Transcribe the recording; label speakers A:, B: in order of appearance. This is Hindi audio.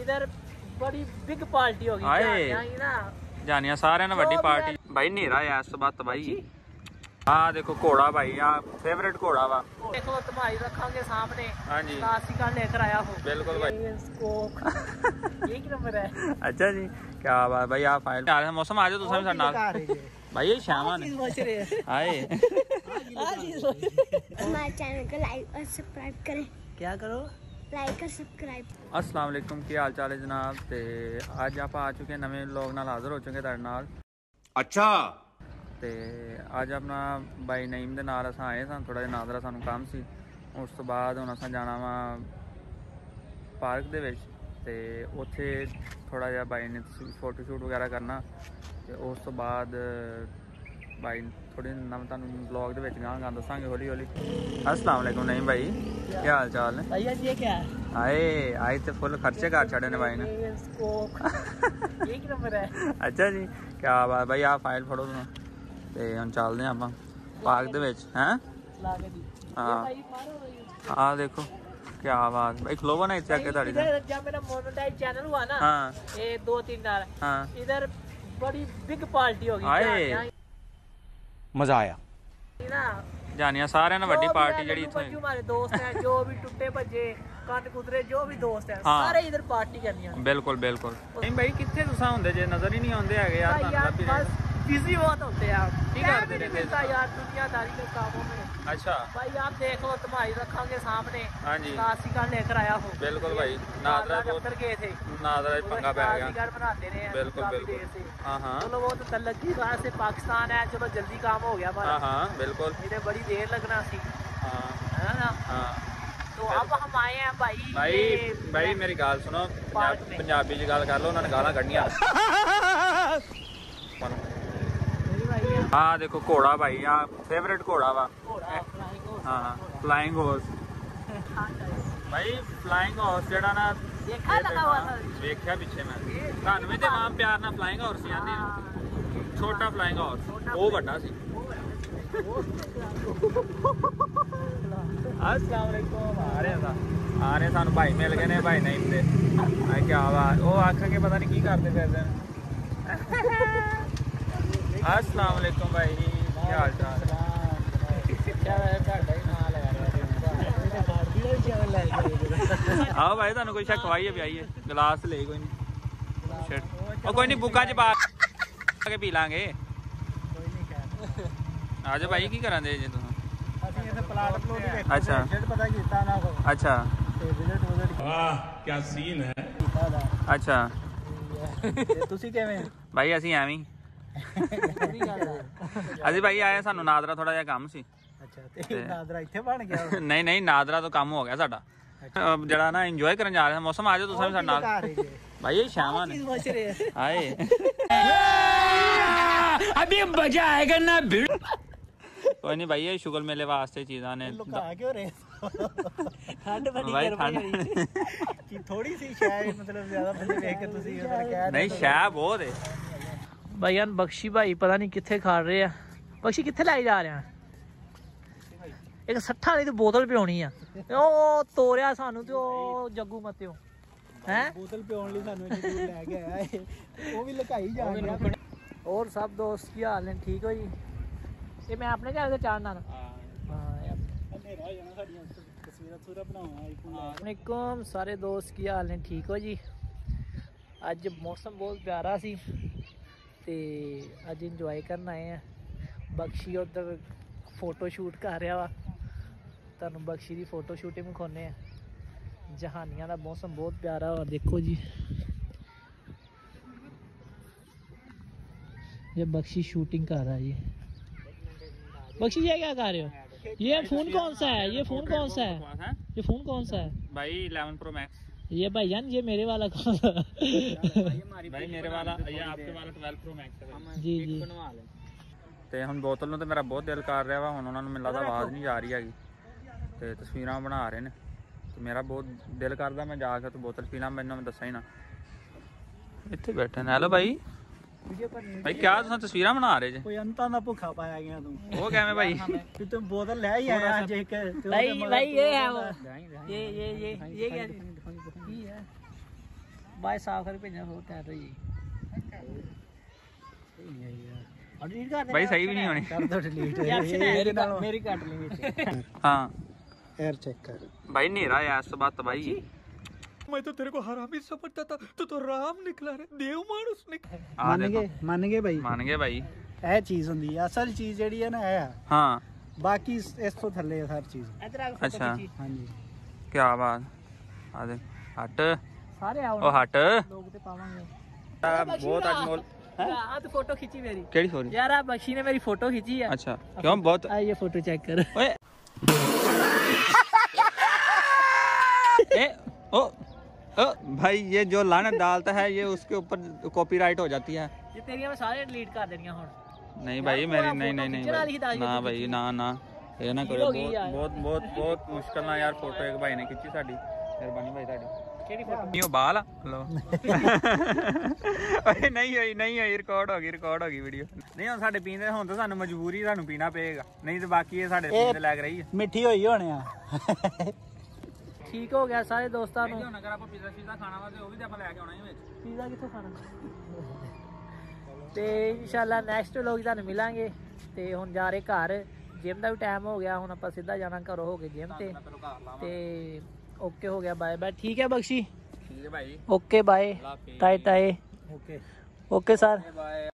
A: इधर बड़ी बिग पार्टी होगी
B: आए
A: जानिया सारे ने बड़ी
B: पार्टी। भाई नेरा है इस बात भाई। हाँ देखो घोड़ा भाई यहाँ फेवरेट घोड़ा वा।
A: देखो तुम्हारी रखोगे सामने।
B: हाँ
A: जी। का लेकर आया हूँ।
B: बिल्कुल भाई।
A: एक नंबर है।
B: अच्छा जी क्या बात भाई आप आए मौसम आ
A: जाओ तो सारे
B: नाल
A: भाई ये श्यामा ने। आए
C: हमारे चैनल को लाइक और सब्सक्राइब करें।
A: क्या करो?
C: ਲਾਈਕ ਔਰ ਸਬਸਕ੍ਰਾਈਬ
B: ਅਸਲਾਮ ਵਾਲੇਕਮ ਕੀ ਹਾਲ ਚਾਲ ਹੈ ਜਨਾਬ ਤੇ ਅੱਜ ਆਪਾਂ ਆ ਚੁੱਕੇ ਨਵੇਂ ਲੋਗ ਨਾਲ ਹਾਜ਼ਰ ਹੋ ਚੁੱਕੇ ਤੁਹਾਡੇ ਨਾਲ
D: ਅੱਛਾ
B: ਤੇ ਅੱਜ ਆਪਣਾ ਬਾਈ ਨਈਮ ਦੇ ਨਾਲ ਅਸਾਂ ਆਏ ਸਾਂ ਥੋੜਾ ਜਿਹਾ ਨਾਜ਼ਰਾ ਸਾਨੂੰ ਕੰਮ ਸੀ ਉਸ ਤੋਂ ਬਾਅਦ ਹੁਣ ਅਸਾਂ ਜਾਣਾ ਵਾ ਪਾਰਕ ਦੇ ਵਿੱਚ ਤੇ ਉੱਥੇ ਥੋੜਾ ਜਿਹਾ ਬਾਈ ਨੇ ਫੋਟੋ ਸ਼ੂਟ ਵਗੈਰਾ ਕਰਨਾ ਤੇ ਉਸ ਤੋਂ ਬਾਅਦ ਬਾਈ ਥੋੜੇ ਨਾਮ ਤੁਹਾਨੂੰ ਵਲੌਗ ਦੇ ਵਿੱਚ ਗਾਂ ਗਾਂ ਦੱਸਾਂਗੇ ਹੌਲੀ ਹੌਲੀ। ਅਸਲਾਮ ਵਾਲੇਕੁਮ ਨਹੀਂ ਬਾਈ ਕੀ ਹਾਲ ਚਾਲ ਨੇ?
A: ਭਾਈ ਜੀ ਕੀ
B: ਆਏ ਆਏ ਤੇ ਫੁੱਲ ਖਰਚੇ ਕਰ ਛੜੇ ਨੇ ਬਾਈ ਨੇ।
A: ਇਹ ਕੀ ਨੰਬਰ ਹੈ?
B: ਅੱਛਾ ਜੀ ਕੀ ਬਾਤ ਬਾਈ ਆ ਫਾਈਲ ਫੜੋ ਤੁਸੀਂ। ਤੇ ਹੁਣ ਚੱਲਦੇ ਆਪਾਂ ਪਾਰਕ ਦੇ ਵਿੱਚ ਹੈ?
A: ਹਾਂ।
B: ਆ ਦੇਖੋ ਕੀ ਬਾਤ ਬਾਈ ਖਲੋਵਾ ਨਾ ਇੱਥੇ ਅੱਗੇ ਤੁਹਾਡੀ
A: ਜਦ ਮੇਰਾ ਮੋਨੋਟਾਈਜ਼ ਚੈਨਲ ਹੁਆ ਨਾ
B: ਹਾਂ।
A: ਇਹ ਦੋ ਤਿੰਨ ਨਾਲ।
B: ਹਾਂ।
A: ਇਧਰ ਬੜੀ ਬਿਗ
B: ਪਾਰਟੀ
A: ਹੋ ਗਈ।
D: ਆਏ ਮਜ਼ਾ
A: ਆਇਆ।
B: ਜਾਨੀਆਂ ਸਾਰਿਆਂ ਨਾਲ ਵੱਡੀ ਪਾਰਟੀ ਜਿਹੜੀ ਇੱਥੇ
A: ਬੱਚੂ ਮਾਰੇ ਦੋਸਤ ਹੈ ਜੋ ਵੀ ਟੁੱਟੇ ਭੱਜੇ ਕੱਟ ਕੁਦਰੇ ਜੋ ਵੀ
B: ਦੋਸਤ
A: ਹੈ ਸਾਰੇ ਇਧਰ ਪਾਰਟੀ ਕਰਨੀਆਂ
B: ਬਿਲਕੁਲ ਬਿਲਕੁਲ। ਨਹੀਂ ਭਾਈ ਕਿੱਥੇ ਤੁਸੀਂ ਹੁੰਦੇ ਜੇ? ਨਜ਼ਰ ਹੀ ਨਹੀਂ ਆਉਂਦੇ ਹੈਗੇ ਯਾਰ ਤੁਹਾਨੂੰ
A: ਬਸ बिज़ी बहुत होते हैं आप।
B: ठीक
A: है नहीं मिलता यार दुनियादारी के कामों में?
B: अच्छा।
A: भाई आप देख लो तुम्हारी रखोगे सामने।
B: हाँ
A: जी। काशीगढ़ लेकर आया हो।
B: बिल्कुल भाई
A: नादरा दफ्तर गए थे।
B: नादरा पंगा पै
A: गया। बनाते रहे
B: बिल्कुल बिल्कुल। हाँ, हाँ।
A: चलो वो तो बात से पाकिस्तान है चलो जल्दी काम हो गया हमारा।
B: हाँ, बिल्कुल।
A: इधर बड़ी देर लगना सी। तो अब हम आए हैं भाई भाई
B: भाई मेरी गाल सुनो। पंजाबी च कर लो उन्होंने
A: गाला कड़निया हाँ
B: देखो घोड़ा भाई यहाँ फेवरेट
A: घोड़ा वा। हाँ,
B: हाँ फ्लाइंग हॉर्स भाई फ्लाइंग हॉर्स जड़ा ना
A: देखा पिछे मैं। थानवे
B: तो वहाँ प्यार ना। फ्लाइंग हॉर्स आने छोटा फ्लाइंग हॉर्स वो बड़ा सी। अस्सलाम वालेकुम आ रहे सा। आ रहे सानू भाई मिल गए ने भाई नहीं मिले। आ क्या बात। वो आखा के पता नहीं की करते फिर ਆਖਾਂਗੇ ਪਤਾ ਨਹੀਂ ਕੀ ਕਰਦੇ ਫਿਰਦੇ ਨੇ ਅਸਲਾਮ ਅਲੈਕੁਮ ਭਾਈ ਕੀ ਹਾਲ ਚਾਲ ਆਓ ਭਾਈ ਤੁਹਾਨੂੰ ਕੋਈ ਸ਼ੱਕ ਖਵਾਈਏ ਪਿਆਈਏ ਗਲਾਸ ਲੈ ਕੋਈ ਨਹੀਂ ਸ਼ਿਟ ਉਹ ਕੋਈ ਨਹੀਂ ਬੁੱਕਾ ਚ ਪਾ ਕੇ ਪੀ ਲਾਂਗੇ ਆ ਜਾ ਭਾਈ ਕੀ ਕਰਾਂ ਦੇ ਜੇ ਤੁਸੀਂ ਅੱਛਾ ਅੱਛਾ
D: क्या सीन है
B: ਅੱਛਾ
A: ਤੁਸੀਂ ਕਿਵੇਂ
B: ਭਾਈ ਅਸੀਂ ਐਵੇਂ ਹੀ। ਅਸੀਂ ਭਾਈ ਆਏ ਸਾਨੂੰ ਨਾਦਰਾ ਥੋੜਾ ਜਿਹਾ ਕੰਮ ਸੀ
A: ਅੱਛਾ ਤੇ ਨਾਦਰਾ ਇੱਥੇ ਬਣ ਗਿਆ
B: ਨਹੀਂ ਨਹੀਂ ਨਾਦਰਾ ਤੋਂ ਕੰਮ ਹੋ ਗਿਆ ਸਾਡਾ ਅਹ ਜਿਹੜਾ ਨਾ ਇੰਜੋਏ ਕਰਨ ਜਾ ਰਹੇ ਹਾਂ ਮੌਸਮ ਆ ਜਾਓ ਤੁਸੀਂ ਵੀ ਸਾਡੇ ਨਾਲ ਭਾਈ ਇਹ ਸ਼ਾਮਾਂ ਨੇ
A: ਸੋਚ ਰਹੇ हैं
B: ਆਏ
D: अभी मजा आएगा ना भिड़
B: ਕੋਈ ਨਹੀਂ ਭਾਈ ਇਹ ਸ਼ੁਗਰ ਮੇਲੇ ਵਾਸਤੇ ਚੀਜ਼ਾਂ ਨੇ
A: ਕਿਉਂ ਰਹੇ ਠੰਡ ਬੜੀ
B: ਭਾਈ
A: ਗਰਮੀ
B: ਠੰਡ
A: ਹੋਈ ਕਿ ਥੋੜੀ
B: ਹੈ
A: ਭਾਈਆਂ ਬਖਸ਼ੀ ਭਾਈ ਪਤਾ ਨਹੀਂ ਕਿੱਥੇ ਖਾ ਰਹੇ ਆ। ਬਖਸ਼ੀ ਕਿੱਥੇ ਲੈ ਕੇ ਜਾ ਰਹੇ ਆ? ਇੱਕ 60 ਵਾਲੀ ਤੇ ਬੋਤਲ ਪਿਉਣੀ ਆ। ਉਹ ਤੋਰਿਆ ਸਾਨੂੰ ਤੇ ਉਹ ਜੱਗੂ ਮਤਿਓ। ਹੈ?
E: ਬੋਤਲ ਪਿਉਣ ਲਈ ਸਾਨੂੰ ਦੂਰ ਲੈ ਕੇ ਆਇਆ ਇਹ ਉਹ ਵੀ ਲੁਕਾਈ ਜਾ ਰਿਹਾ
A: ਹੋਰ ਸਭ ਦੋਸਤ ਕੀ ਹਾਲ ਨੇ? ਠੀਕ ਹੋ ਜੀ? ਇਹ ਮੈਂ ਆਪਣੇ ਘਰ ਦੇ ਚਾੜਨਾ ਨਾ ਹਾਂ। ਯਾਰ।
E: ਹਨੇਰਾ ਹੋ ਜਾਣਾ ਸਾਡੀਆਂ ਤਸਵੀਰਾਂ ਸੂਰਾ ਬਣਾਉਣਾ ਆਈਫੋਨ ਲੈ
A: ਅਸਲਾਮੁਅਲੈਕੁਮ ਸਾਰੇ ਦੋਸਤ ਕੀ ਹਾਲ ਨੇ? ਠੀਕ ਹੋ ਜੀ? ਅੱਜ ਮੌਸਮ ਬਹੁਤ ਪਿਆਰਾ ਸੀ। ਤੇ ਅੱਜ ਇੰਜੋਏ ਕਰਨ ਆਏ ਆ ਬਖਸ਼ੀ ਉਧਰ ਫੋਟੋ ਸ਼ੂਟ ਕਰ ਰਿਹਾ ਵਾ ਤੁਹਾਨੂੰ ਬਖਸ਼ੀ ਦੀ ਫੋਟੋ ਸ਼ੂਟਿੰਗ ਵਿਖਾਉਨੇ ਆ ਜਹਾਨੀਆਂ ਦਾ ਮੌਸਮ ਬਹੁਤ ਪਿਆਰਾ ਵਾ ਦੇਖੋ ਜੀ ये बख्शी शूटिंग कर रहा है ये बख्शी ये क्या कर रहे हो ये फोन कौन सा है ये फोन कौन सा है ये फोन कौन सा है
B: भाई 11 प्रो मैक्स
A: ये भाईजान ये मेरे वाला कौन सा
B: भाई मेरे वाला ये आपके वाला 12 प्रो मैक्स है
A: जी जी
B: ਤੇ ਹੁਣ ਬੋਤਲ ਨੂੰ ਤੇ ਮੇਰਾ ਬਹੁਤ ਦਿਲ ਕਰ ਰਿਹਾ ਵਾ ਹੁਣ ਉਹਨਾਂ ਨੂੰ ਮੈਨੂੰ ਲੱਗਦਾ ਆਵਾਜ਼ ਨਹੀਂ ਜਾ ਰਹੀ ਹੈਗੀ ਤੇ ਤਸਵੀਰਾਂ ਬਣਾ ਰਹੇ ਨੇ ਤੇ ਮੇਰਾ ਬਹੁਤ ਦਿਲ ਕਰਦਾ ਮੈਂ ਜਾ ਕੇ ਤੇ ਬੋਤਲ ਪੀਣਾ ਮੈਨੂੰ ਮੈਂ ਦੱਸਾਂ ਹੀ ਨਾ ਇੱਥੇ ਬੈਠੇ ਨੇ ਹੈਲੋ ਭਾਈ ਭਾਈ ਕਿਆ ਤੁਸੀਂ ਤਸਵੀਰਾਂ ਬਣਾ ਰਹੇ ਜੇ
E: ਕੋਈ ਅੰਤਾਂ ਦਾ ਭੁੱਖਾ ਪਾਇਆ ਗਿਆ ਤੂੰ
B: ਉਹ ਕਿਵੇਂ ਭਾਈ
E: ਵੀ ਤੂੰ ਬੋਤਲ ਲੈ ਹੀ ਆਇਆ ਅੱਜ ਇੱਕ ਤੇ ਉਹਦੇ
A: भाई
E: ਮਗਰ
A: भाई ये
E: ਤੂੰ
A: है
E: ਉਹਦਾ-
A: ही।
E: है बाईस आखिर
A: पे होता है तो ये भाई सही
B: भी
E: नहीं हाँ। भाई नहीं
B: रहा यार सब बात तो भाई।
D: मैं तो तेरे को हरामी समझता था। तू तो राम निकला रे देव मानुस निकला।
B: मान
E: गए मान गए भाई?
B: मान गए भाई।
E: ਇਹ चीज़ ਹੁੰਦੀ ਆ ਅਸਲ ਚੀਜ਼ ਜਿਹੜੀ ਹੈ ਨਾ ਇਹ ਆ
B: ਹਾਂ
E: ਬਾਕੀ ਇਸ ਤੋਂ ਥੱਲੇ ਆ ਸਾਰੀ ਚੀਜ਼
B: ਅੱਛਾ
E: ਹਾਂਜੀ
B: ਕੀ ਬਾਤ ਹਟ
A: ਸਾਰੇ ਆਉਣ
B: ਉਹ ਹਟ
A: ਲੋਕ ਤੇ ਪਾਵਾਂਗੇ
B: ਆ ਬਹੁਤ ਅਜਮੋਲ
A: ਆ ਤੂੰ ਫੋਟੋ ਖਿੱਚੀ ਮੇਰੀ
B: ਕਿਹੜੀ ਸੋਰੀ
A: ਯਾਰ ਆ ਬਖਸ਼ੀ ਨੇ ਮੇਰੀ ਫੋਟੋ ਖਿੱਚੀ ਆ
B: अच्छा क्यों बहुत
A: ਆ ਇਹ ਫੋਟੋ ਚੈੱਕ ਕਰ
B: ओए ए ओ ओ भाई ये जो लानत डालता है ये उसके ऊपर कॉपीराइट हो जाती है
A: ਇਹ ਤੇਰੀਆਂ ਮੈਂ ਸਾਰੇ ਡਿਲੀਟ ਕਰ ਦੇਣੀਆਂ ਹੁਣ
B: नहीं भाई मेरी
A: पूरा
B: नहीं
A: फोटो
B: नहीं नहीं
A: खींचना लिखी
B: भाई
A: था, ये
B: ना
A: तो
B: भाई
A: खींची।
B: ना ना ये ना
A: हो
B: करो
A: गई
B: बहुत
A: यार।
B: बहुत बहुत बहुत मुश्किल ना यार फोटो एक भाई ने खींची साडी ਮਿਹਰਬਾਨੀ ਭਾਈ ਤੁਹਾਡੀ।
A: ਕਿਹੜੀ ਫੋਟੋ
B: ਨਹੀਂ ਉਹ ਬਾਲ ਲੋ ਨਹੀਂ ਹੋਈ ਨਹੀਂ ਹੋਈ ਰਿਕਾਰਡ ਹੋ ਗਈ ਰਿਕਾਰਡ ਹੋ ਗਈ ਵੀਡੀਓ ਨਹੀਂ ਹੁਣ ਸਾਡੇ ਪੀਂਦੇ ਹੁਣ ਤਾਂ ਸਾਨੂੰ ਮਜਬੂਰੀ ਸਾਨੂੰ ਪੀਣਾ ਪਏਗਾ। ਨਹੀਂ ਤੇ ਬਾਕੀ ਇਹ ਸਾਡੇ ਪੀਂਦੇ ਲੱਗ ਰਹੀ ਹੈ
E: ਮਿੱਠੀ ਹੋਈ ਹੋਣੇ ਆ।
A: ਠੀਕ ਹੋ ਗਿਆ ਸਾਰੇ ਦੋਸਤਾਂ ਨੂੰ।
B: ਹੁਣ ਅਗਰ ਆਪਾਂ ਪੀਜ਼ਾ ਸ਼ੀਜ਼ਾ ਖਾਣਾ ਵਾ ਤੇ ਉਹ ਵੀ ਤੇ ਆਪਾਂ ਲੈ ਕੇ ਆਉਣਾ ਹੀ ਵਿੱਚ।
A: ਪੀਜ਼ਾ ਕਿੱਥੋਂ ਖਾਣਾ? ਤੇ ਇਨਸ਼ਾਅੱਲਾ ਨੈਕਸਟ ਵਲੌਗ ਤੁਹਾਨੂੰ ਮਿਲਾਂਗੇ। ਤੇ ਹੁਣ ਜਾ ਰਹੇ ਘਰ। ਜਿਮ ਦਾ ਵੀ ਟਾਈਮ ਹੋ ਗਿਆ ਹੁਣ ਆਪਾਂ ਸਿੱਧਾ ਜਾਣਾ ਘਰੋਂ ਹੋ ਕੇ ਜਿਮ ਤੇ। ਤੇ ओके हो गया बाय बाय ठीक
B: है बख्शी? ठीक
A: है भाई।
B: ओके
A: बाय टाई
E: टाई
A: ओके ओके
B: सर